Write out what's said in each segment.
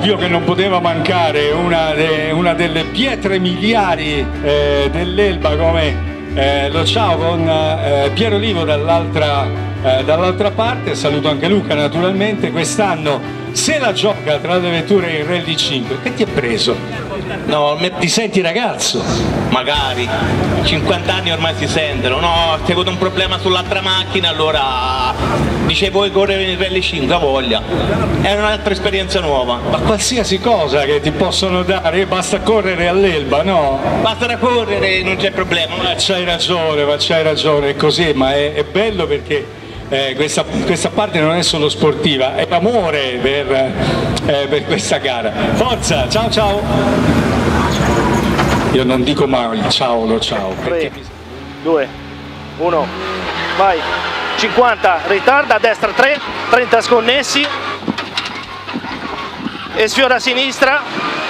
ovvio che non poteva mancare una, de, una delle pietre miliari eh, dell'Elba come eh, lo ciao con eh, Piero Livo dall'altra, eh, dall'altra parte, saluto anche Luca naturalmente, quest'anno se la gioca tra le vetture in Rally 5, che ti è preso? No, ti senti ragazzo? Magari, 50 anni ormai si sentono, no, ho avuto un problema sull'altra macchina, allora dicevo vuoi correre in Rally 5, voglia, è un'altra esperienza nuova. Ma qualsiasi cosa che ti possono dare, basta correre all'Elba, no? Basta da correre, non c'è problema. Ma c'hai ragione, ma c'hai ragione, è così, ma è, è bello perché eh, questa, questa, parte non è solo sportiva, è amore per, eh, per questa gara. Forza, ciao ciao! Io non dico mai ciao lo ciao. 3, 2, 1, vai! 50, ritarda a destra 3, 30 sconnessi e sfiora a sinistra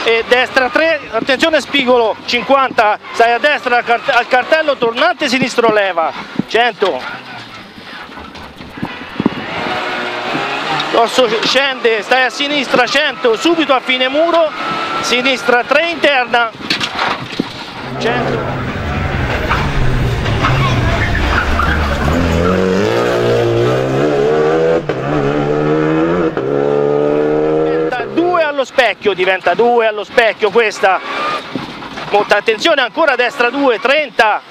e destra 3, attenzione spigolo, 50, stai a destra al cartello, tornante sinistro leva, 100, Dorso scende, stai a sinistra 100, subito a fine muro, sinistra 3 interna, 100. allo specchio, diventa 2 allo specchio questa, molta attenzione ancora destra 2, 30,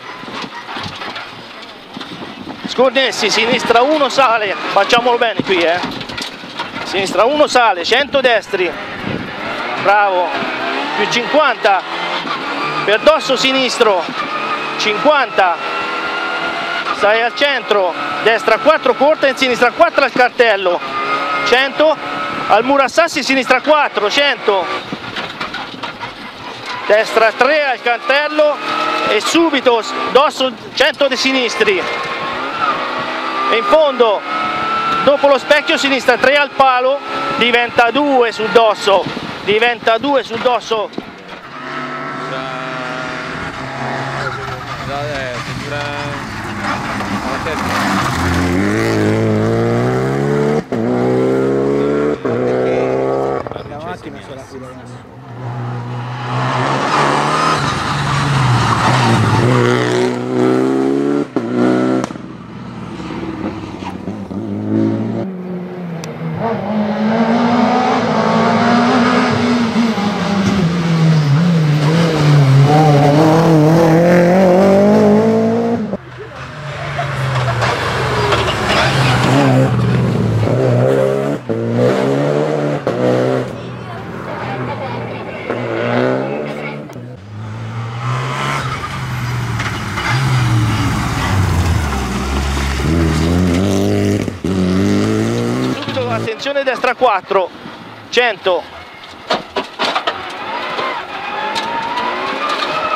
sconnessi, sinistra 1 sale, facciamolo bene qui eh sinistra 1 sale 100 destri. Bravo. Più 50 per dosso sinistro 50 stai al centro destra 4 corta in sinistra 4 al cartello. 100 al muro a sassi sinistra 4 100 destra 3 al cartello e subito dosso 100 dei sinistri. E in fondo dopo lo specchio sinistra 3 al palo diventa 2 sul dosso diventa 2 sul dosso. Andiamo Oh, attenzione destra 4 100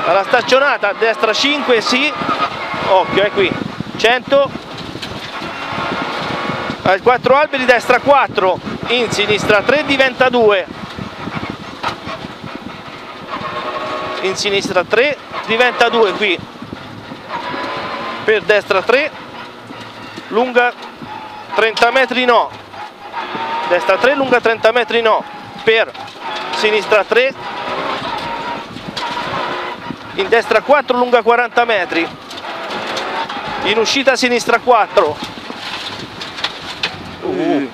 alla staccionata destra 5 sì. Occhio è qui. 100 al 4 alberi destra 4 in sinistra 3 diventa 2 in sinistra 3 diventa 2 qui. Per destra 3 lunga 30 metri no destra 3 lunga 30 metri no. Per sinistra 3 in destra 4 lunga 40 metri. In uscita sinistra 4 uh.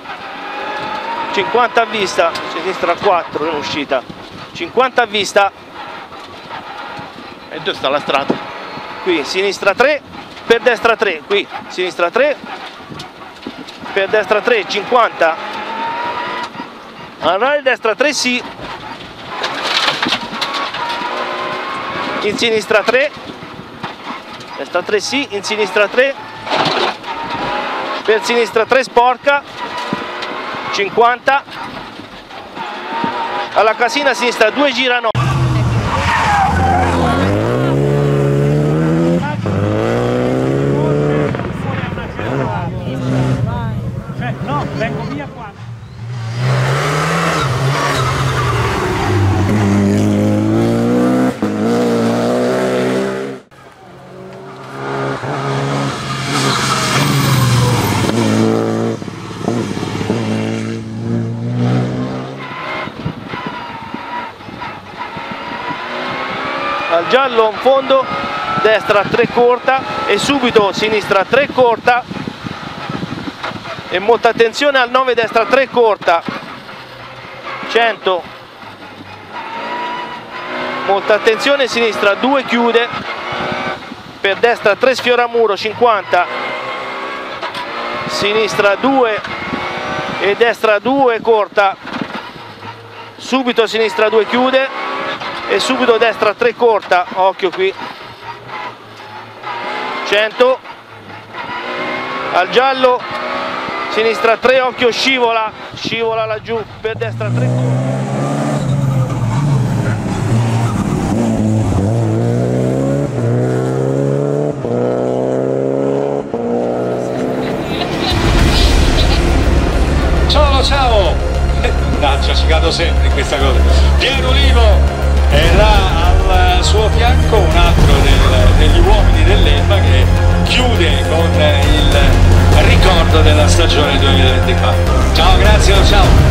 50 a vista sinistra 4 in uscita. 50 a vista. E dove sta la strada? Qui sinistra 3 per destra 3 qui sinistra 3 per destra 3 50 allora in destra 3 sì. In sinistra 3. Destra 3 sì, in sinistra 3. Per sinistra 3 sporca. 50. Alla casina sinistra 2 girano. Cioè, no, vengo via qua. Dal giallo in fondo destra 3 corta e subito sinistra 3 corta. E molta attenzione al 9 destra 3 corta. 100 molta attenzione sinistra 2 chiude. Per destra 3 sfiora muro 50 sinistra 2 e destra 2 corta. Subito sinistra 2 chiude e subito destra 3 corta. Occhio qui. 100 al giallo. Sinistra 3 occhio scivola. Scivola laggiù per destra 3 corta. Ciao ciao! Mannaggia, ci cado sempre in questa cosa. Piero Olivo e là al suo fianco un altro del, degli uomini dell'Elba che chiude con il ricordo della stagione 2024. Ciao, grazie, ciao!